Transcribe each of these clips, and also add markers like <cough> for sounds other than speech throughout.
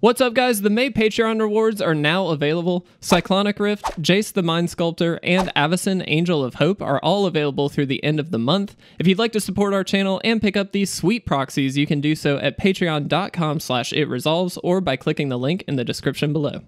What's up guys, the May Patreon rewards are now available. Cyclonic Rift, Jace the Mind Sculptor, and Avacyn Angel of Hope are all available through the end of the month. If you'd like to support our channel and pick up these sweet proxies, you can do so at patreon.com slash itresolves or by clicking the link in the description below.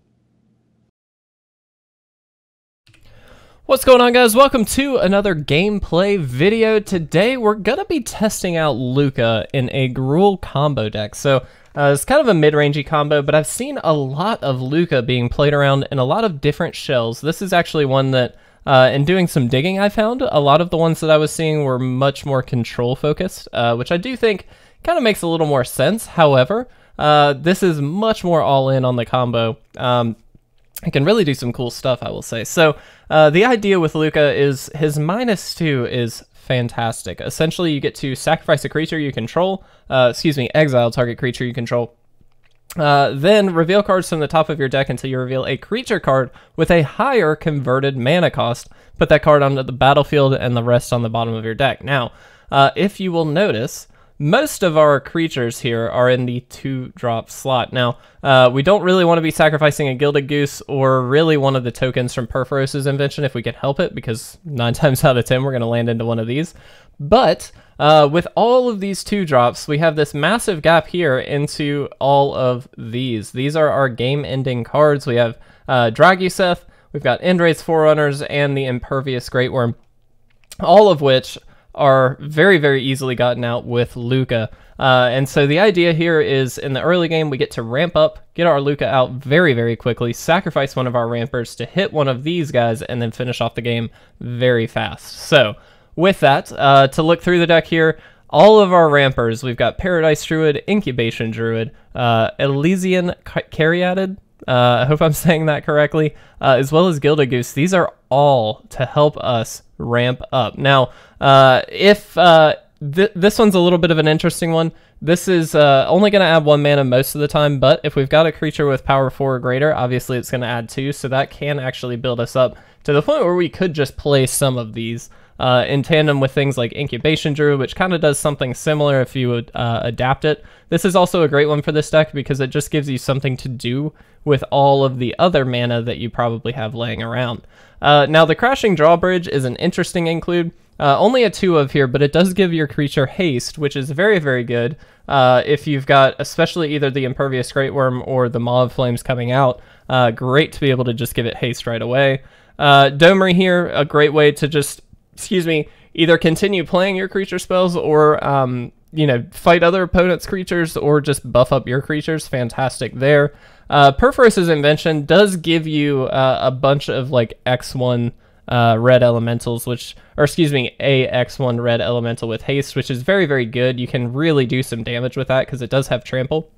What's going on guys? Welcome to another gameplay video. Today we're gonna be testing out Lukka in a Gruul combo deck. So uh, it's kind of a mid-rangey combo, but I've seen a lot of Lukka being played around in a lot of different shells. This is actually one that, uh, in doing some digging, I found a lot of the ones that I was seeing were much more control focused, uh, which I do think kind of makes a little more sense. However, uh, this is much more all in on the combo. Um, I can really do some cool stuff, I will say. So uh, the idea with Lukka is his minus two is fantastic. Essentially, you get to sacrifice a creature you control, uh, excuse me, exile target creature you control. Uh, then reveal cards from the top of your deck until you reveal a creature card with a higher converted mana cost. Put that card onto the battlefield and the rest on the bottom of your deck. Now, uh, if you will notice, most of our creatures here are in the two drop slot. Now, uh, we don't really want to be sacrificing a Gilded Goose or really one of the tokens from Purphoros's invention if we can help it, because nine <laughs> times out of ten we're going to land into one of these. But uh, with all of these two drops, we have this massive gap here into all of these. These are our game-ending cards. We have uh, Drakuseth, we've got End-Raze Forerunners, and the Impervious Greatwurm, all of which are very, very easily gotten out with Lukka. Uh, and so the idea here is in the early game, we get to ramp up, get our Lukka out very, very quickly, sacrifice one of our rampers to hit one of these guys, and then finish off the game very fast. So with that, uh, to look through the deck here, all of our rampers, we've got Paradise Druid, Incubation Druid, uh, Ilysian Caryatid, uh, I hope I'm <laughs> saying that correctly, uh, as well as Gilded Goose. These are all to help us ramp up. Now, uh, if uh, th this one's a little bit of an interesting one, this is uh, only going to add one mana most of the time, but if we've got a creature with power 4 or greater, obviously it's going to add 2, so that can actually build us up to the point where we could just play some of these uh, in tandem with things like Incubation Druid, which kind of does something similar if you would uh, adapt it. This is also a great one for this deck because it just gives you something to do with all of the other mana that you probably have laying around. Uh, now, the Crashing Drawbridge is an interesting include. Uh, only a 2 of here, but it does give your creature haste, which is very, very good uh, if you've got especially either the Impervious Greatwurm or the Maw of Flames coming out. Uh, great to be able to just give it haste right away. Uh, Domri here, a great way to just excuse me, either continue playing your creature spells or, um, you know, fight other opponents' creatures or just buff up your creatures. Fantastic there. Uh, invention does give you uh, a bunch of like X1 uh, red elementals, which, or excuse me, a X1 red elemental with haste, which is very, very good. You can really do some damage with that because it does have trample.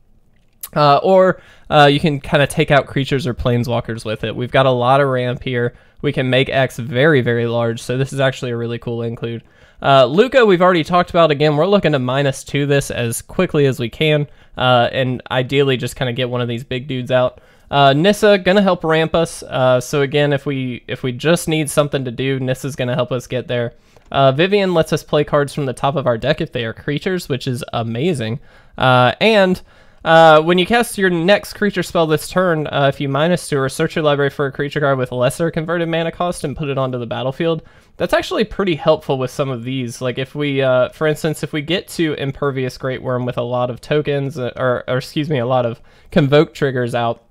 Uh, or uh, you can kind of take out creatures or planeswalkers with it. We've got a lot of ramp here. We can make X very, very large, so this is actually a really cool include. Uh, Lukka, we've already talked about. Again, we're looking to minus two this as quickly as we can, uh, and ideally just kind of get one of these big dudes out. Uh, Nissa gonna help ramp us. Uh, so again, if we if we just need something to do, Nissa's gonna help us get there. Uh, Vivien lets us play cards from the top of our deck if they are creatures, which is amazing. Uh, and uh, when you cast your next creature spell this turn, uh, if you minus two search your library for a creature card with lesser converted mana cost and put it onto the battlefield, that's actually pretty helpful with some of these. Like if we, uh, for instance, if we get to Impervious Greatwurm with a lot of tokens, uh, or, or excuse me, a lot of Convoke triggers out,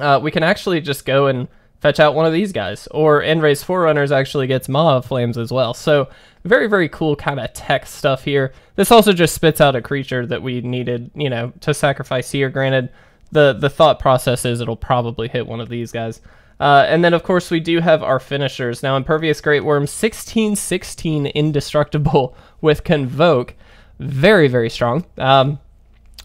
uh, we can actually just go and fetch out one of these guys. Or End-Raze Forerunners actually gets Maw Flames as well. So very, very cool kind of tech stuff here. This also just spits out a creature that we needed, you know, to sacrifice here. Granted, the, the thought process is it'll probably hit one of these guys. Uh, and then, of course, we do have our finishers. Now, Impervious Greatwurm, 1616 indestructible <laughs> with Convoke. Very, very strong. Um,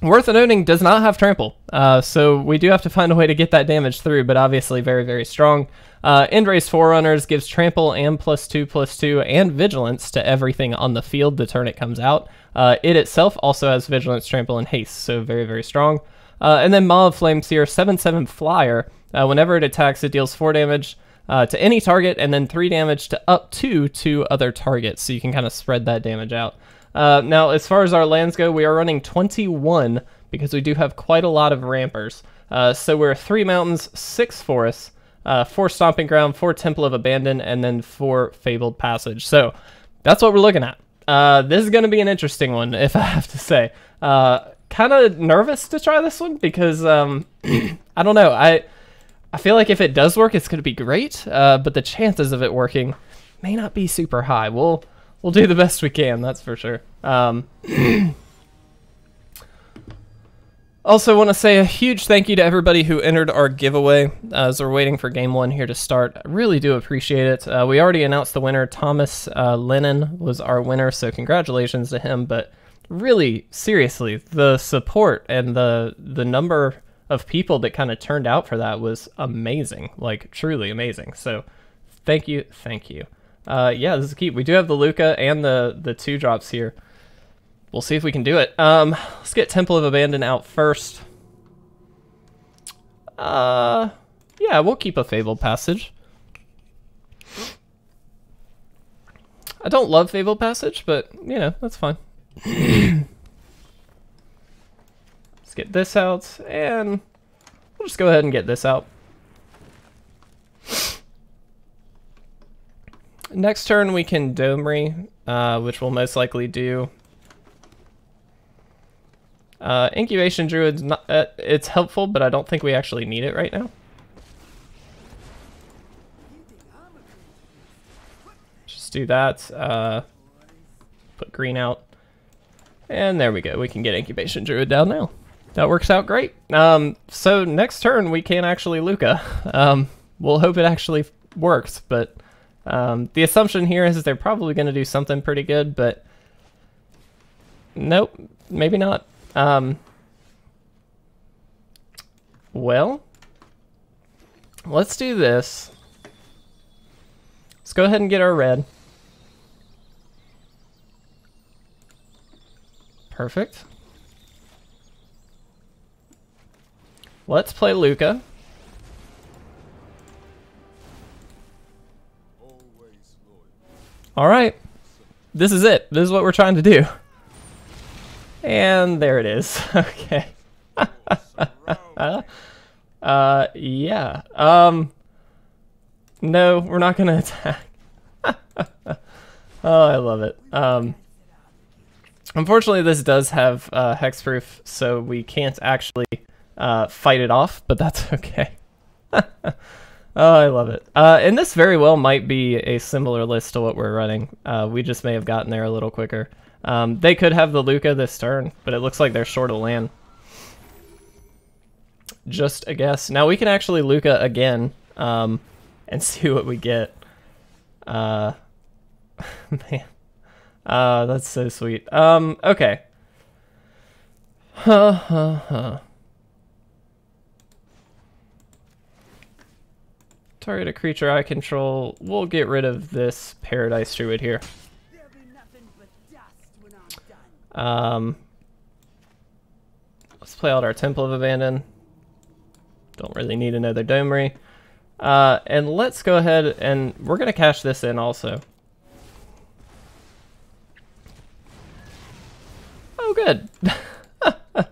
Worth noting does not have trample, uh, so we do have to find a way to get that damage through, but obviously very, very strong. Uh, End-Raze Forerunners gives trample and plus two, plus two, and vigilance to everything on the field the turn it comes out. Uh, it itself also has vigilance, trample, and haste, so very, very strong. Uh, and then Maw of Flames here, 7-7 flyer. Uh, whenever it attacks, it deals 4 damage uh, to any target, and then 3 damage to up to two other targets, so you can kind of spread that damage out. Uh, now, as far as our lands go, we are running 21 because we do have quite a lot of rampers. Uh, so we're three mountains, six forests, uh, four stomping ground, four temple of abandon, and then four fabled passage. So that's what we're looking at. Uh, this is going to be an interesting one, <laughs> if I have to say. Uh, kind of nervous to try this one because um, <clears throat> I don't know. I I feel like if it does work, it's going to be great. Uh, but the chances of it working may not be super high. We'll we'll do the best we can. That's for sure. Um, <clears throat> also, want to say a huge thank you to everybody who entered our giveaway uh, as we're waiting for game one here to start. I really do appreciate it. Uh, we already announced the winner. Thomas uh, Lennon was our winner, so congratulations to him. But really, seriously, the support and the the number of people that kind of turned out for that was amazing, like truly amazing. So, thank you, thank you. Uh, yeah, this is key. We do have the Lukka and the the two drops here. We'll see if we can do it. Um, let's get Temple of Abandon out first. Uh, yeah, we'll keep a Fabled Passage. I don't love Fabled Passage, but, you know, that's fine. <coughs> let's get this out, and we'll just go ahead and get this out. Next turn we can Domri, uh, which we'll most likely do uh, incubation druid's not, uh, it's helpful, but I don't think we actually need it right now. Just do that. Uh, put green out. And there we go. We can get incubation druid down now. That works out great. Um, so next turn we can actually Lukka. <laughs> Um, we'll hope it actually works, but um, the assumption here is they're probably going to do something pretty good, but nope, maybe not. Um, well, let's do this. Let's go ahead and get our red. Perfect. Let's play Lukka. All right. This is it. This is what we're trying to do. And there it is. <laughs> okay. <laughs> uh, yeah. Um, no, we're not to attack. <laughs> oh, I love it. Um, unfortunately, this does have uh, hexproof, so we can't actually uh, fight it off, but that's okay. Oh, I love it. Uh, and this very well might be a similar list to what we're running. Uh, we just may have gotten there a little quicker. Um, they could have the Lukka this turn, but it looks like they're short of land. Just a guess. Now we can actually Lukka again um, <laughs> and see what we get. Uh, <laughs> man. Uh, that's so sweet. Um, okay. Huh, huh, huh. Target a creature I control. We'll get rid of this Paradise Druid here. Um, let's play out our Temple of Abandon. Don't really need another Domri. Uh, and let's go ahead and we're going to cash this in also. Oh, good. <laughs>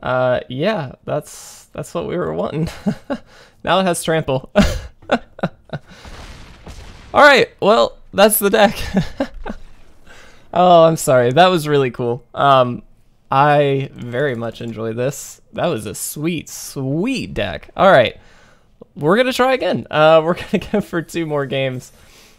uh, yeah, that's that's what we were wanting. <laughs> now it has trample. <laughs> <laughs> All right, well, that's the deck. <laughs> Oh, I'm sorry. That was really cool. Um, I very much enjoy this. That was a sweet, sweet deck. All right, we're gonna try again. Uh, <laughs> we're gonna go for two more games.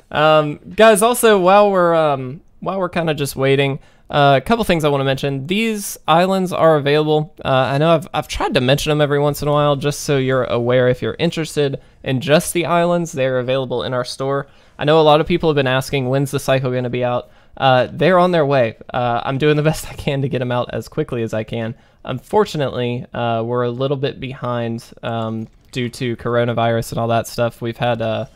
Um, guys, also while we're um, while we're kind of just waiting, uh, a couple things I want to mention. These islands are available. Uh, I know I've I've tried to mention them every once in a while, just so you're aware. If you're interested in just the islands, they're available in our store. I know a lot of people have been asking when's the cycle going to be out. Uh, they're on their way. Uh, I'm doing the <laughs> best I can to get them out as quickly as I can. Unfortunately, uh, we're a little bit behind um, due to coronavirus and all that stuff. We've had a,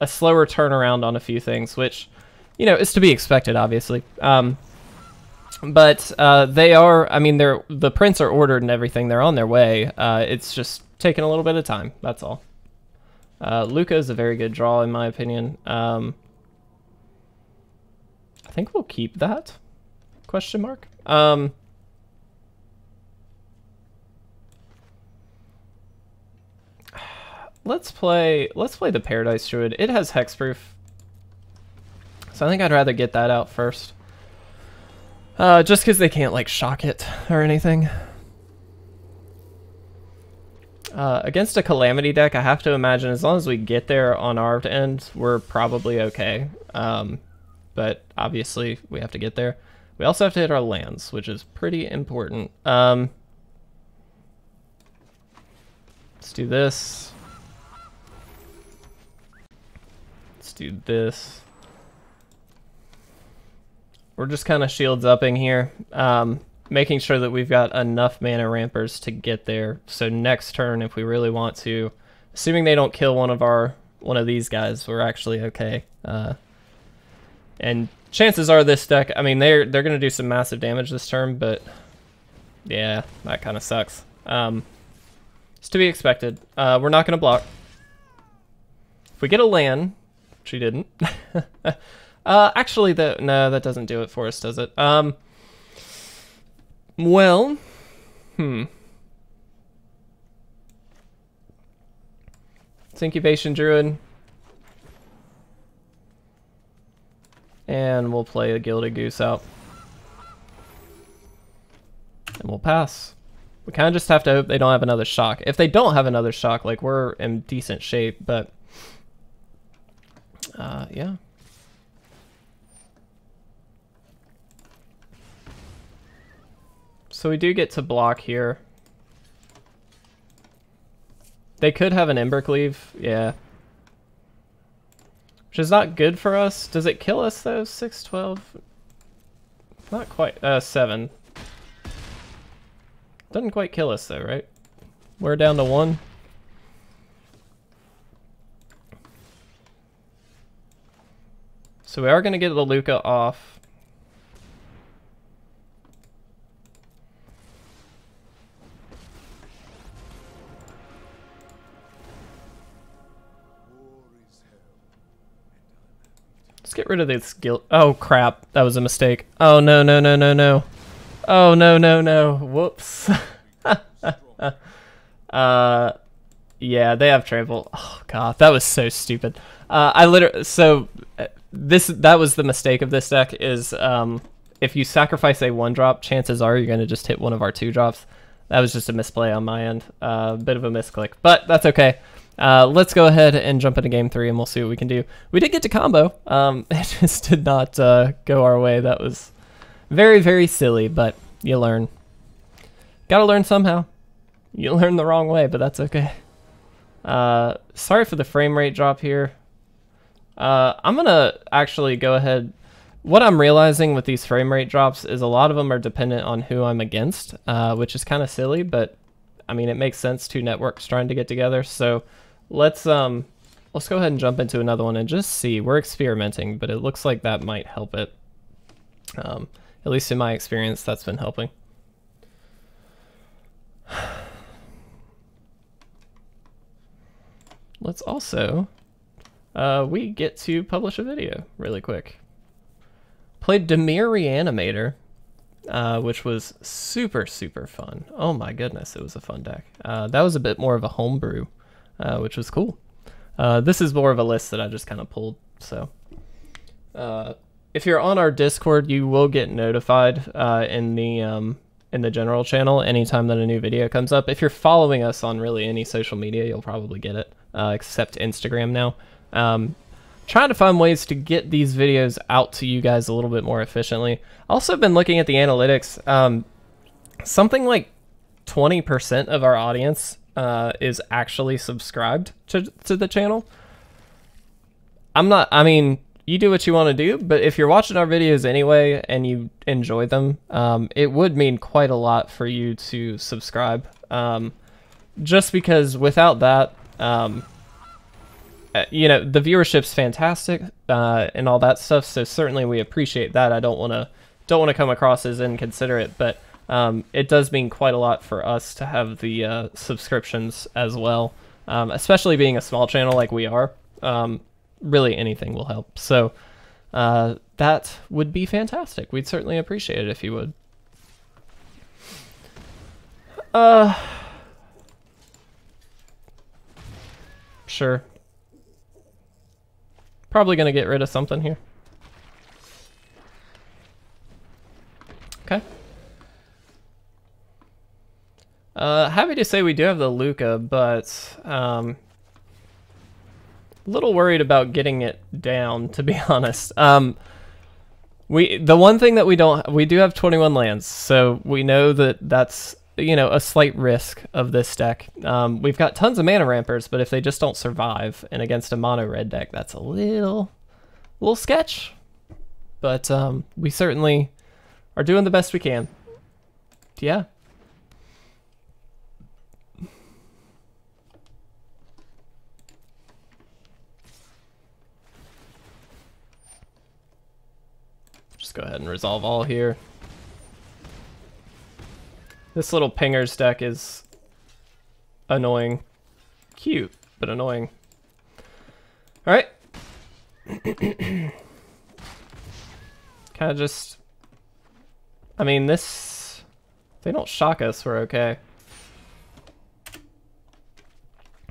a slower turnaround on a few things, which, you know, is to be expected, obviously. Um, but uh, they are. I mean, they're the prints are ordered and everything. They're on their way. Uh, it's just taking a little bit of time. That's all. Uh, Lukka is a very good draw in my opinion. Um, I think we'll keep that. Question mark. Um, let's play. Let's play the Paradise Druid. It has hexproof, so I think I'd rather get that out first. Uh, just because they can't like shock it or anything. Uh, against a Calamity deck, I have to imagine as long as we get there on our end, we're probably okay. Um, but obviously, we have to get there. We also have to hit our lands, which is pretty important. Um, let's do this. Let's do this. We're just kind of shields upping here. Um, making sure that we've got enough mana rampers to get there. So next turn, if we really want to, assuming they don't kill one of our one of these guys, we're actually okay. Uh, and chances are this deck, I mean, they're they're gonna do some massive damage this turn, but yeah, that kind of sucks. Um, it's to be expected. Uh, we're not gonna block. If we get a land, we didn't. <laughs> uh, actually, that no, that doesn't do it for us, does it? Um. Well, hmm. It's Incubation Druid. And we'll play a Gilded Goose out. And we'll pass. We kind of just have to hope they don't have another shock. If they don't have another shock, like, we're in decent shape, but... Uh, yeah. So we do get to block here. They could have an Embercleave, yeah. Which is not good for us. Does it kill us though? 6, 12? Not quite, uh, 7. Doesn't quite kill us though, right? We're down to 1. So we are going to get the Lukka off. Get rid of this guilt. Oh, crap. That was a mistake. Oh, no, no, no, no, no. Oh, no, no, no. Whoops. <laughs> uh, yeah, they have trample. Oh, God. That was so stupid. Uh, I literally... So, uh, this that was the mistake of this deck is um, if you sacrifice a one drop, chances are you're going to just hit one of our two drops. That was just a misplay on my end. A uh, bit of a misclick, but that's okay. Uh, let's go ahead and jump into game three and we'll see what we can do. We did get to combo. Um, <laughs> it just did not uh, go our way. That was very, very silly, but you learn. Gotta learn somehow. You learn the wrong way, but that's okay. Uh, sorry for the frame rate drop here. Uh, I'm gonna actually go ahead. What I'm realizing with these frame rate drops is a lot of them are dependent on who I'm against, uh, which is kind of silly, but I mean, it makes sense two networks trying to get together. So let's um let's go ahead and jump into another one and just see. We're experimenting, but it looks like that might help it. Um, at least in my experience, that's been helping. <sighs> Let's also, uh, we get to publish a video really quick. Played Dimir Reanimator, uh, which was super, super fun. Oh my goodness, it was a fun deck. Uh, that was a bit more of a homebrew uh, which was cool. Uh, this is more of a list that I just kind of pulled. So uh, if you're on our Discord, you will get notified uh, in the um, in the general channel anytime that a new video comes up. If you're following us on really any social media, you'll probably get it, uh, except Instagram now. Um, trying to find ways to get these videos out to you guys a little bit more efficiently. Also been looking at the analytics. Um, something like 20% of our audience uh, is actually subscribed to, to the channel. I'm not, I mean, you do what you want to do, but if you're watching our videos anyway and you enjoy them, um, it would mean quite a lot for you to subscribe. Um, just because without that, um, uh, you know, the viewership's fantastic uh, and all that stuff. So certainly we appreciate that. I don't want to don't want to come across as inconsiderate, but um, it does mean quite a lot for us to have the uh, subscriptions as well, um, especially being a small channel like we are. Um, really, anything will help. So uh, that would be fantastic. We'd certainly appreciate it if you would. Uh, Sure. Probably going to get rid of something here. Okay. Uh, happy to say we do have the Lukka, but um, a little worried about getting it down, to be <laughs> honest. Um, we the one thing that we don't we do have 21 lands, so we know that that's you know a slight risk of this deck. Um, we've got tons of mana rampers, but if they just don't survive and against a mono red deck, that's a little little sketch. But um, we certainly are doing the best we can. Yeah. Go ahead and resolve all here. This little pingers deck is annoying. Cute, but annoying. Alright. <clears throat> kind of just... I mean, this... they don't shock us, we're okay.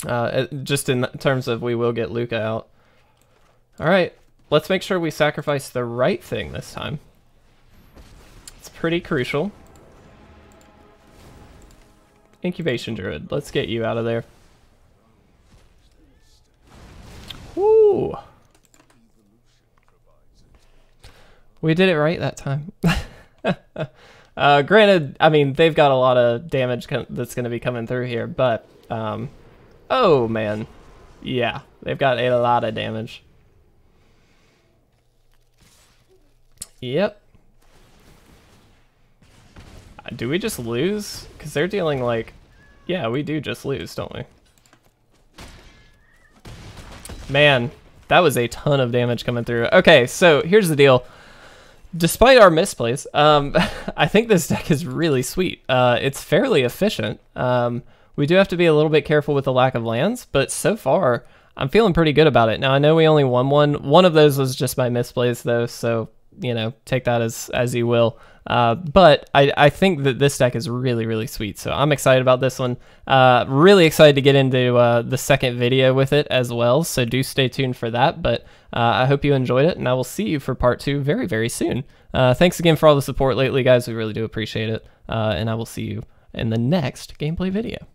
Uh, just in terms of we will get Lukka out. Alright, let's make sure we sacrifice the right thing this time. It's pretty crucial. Incubation Druid, let's get you out of there. Woo! We did it right that time. <laughs> uh, granted, I mean, they've got a lot of damage that's going to be coming through here, but, um, oh man. Yeah, they've got a lot of damage. Yep. Uh, do we just lose? Because they're dealing like... Yeah, we do just lose, don't we? Man, that was a ton of damage coming through. Okay, so here's the deal. Despite our misplays, um, <laughs> I think this deck is really sweet. Uh, it's fairly efficient. Um, we do have to be a little bit careful with the lack of lands, but so far, I'm feeling pretty good about it. Now, I know we only won one. One of those was just my misplays, though, so you know, take that as as you will. Uh, but I, I think that this deck is really, really sweet. So I'm excited about this one. Uh, really excited to get into uh, the second video with it as well. So do stay tuned for that. But uh, I hope you enjoyed it, and I will see you for part two very, very soon. Uh, thanks again for all the support lately, guys. We really do appreciate it. Uh, and I will see you in the next gameplay video.